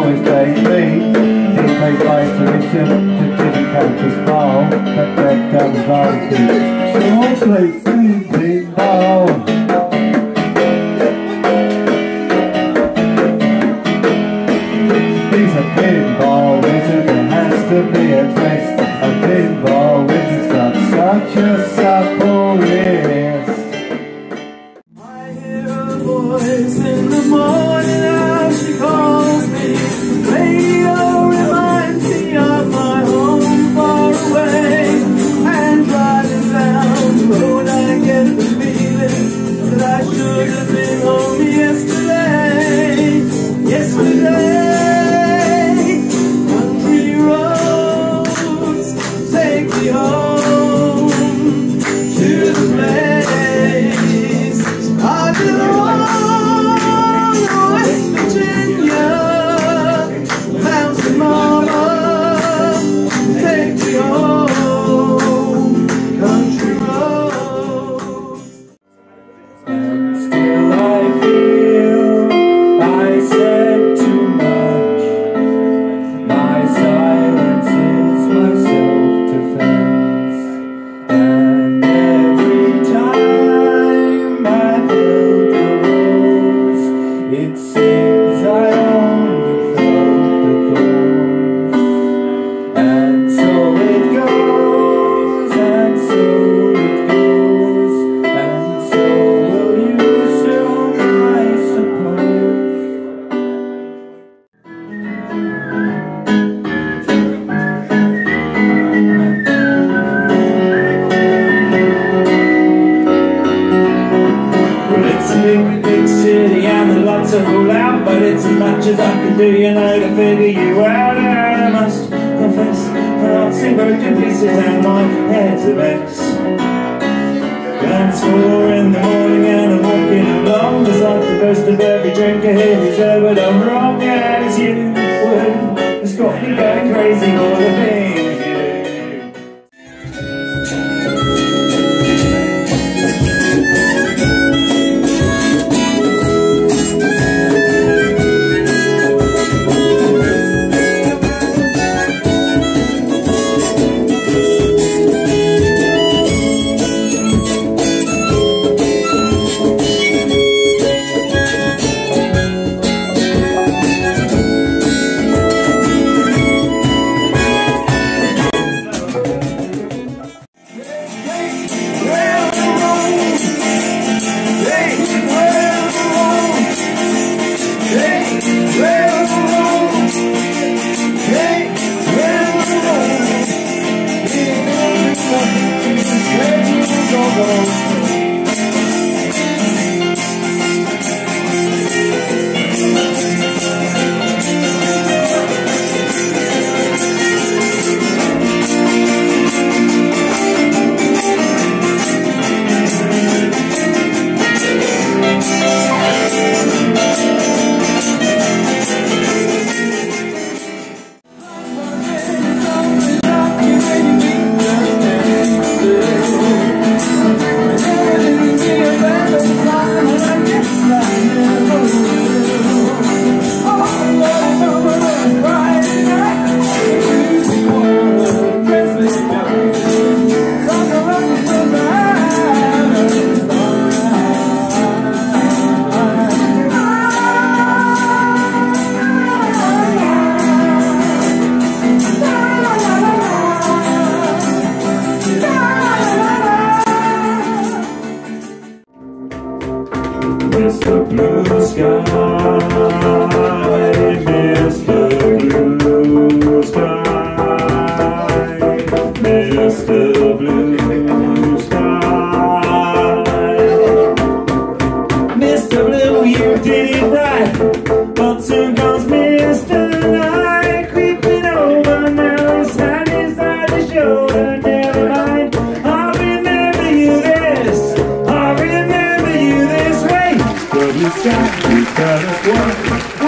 always blame me. It may find solution to difficulties But that comes on to So please, pinball wizard, there has to be a twist. A pinball wizard's got such a figure you out and I must confess I'll see broken pieces and my head's a mess Dance four in the morning Mr. Blue Sky, Blue Sky, Blue Johnny California.